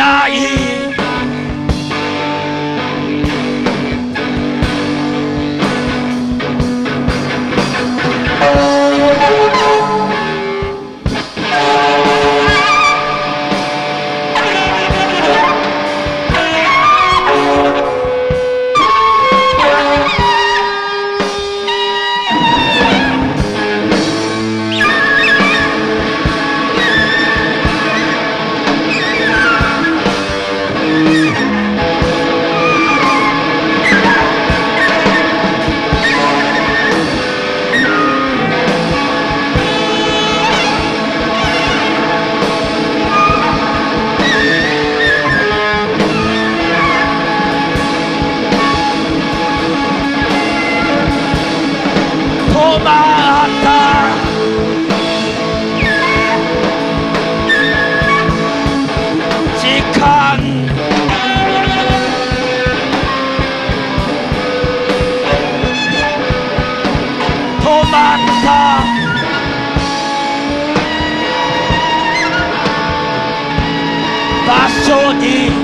ない。aquí.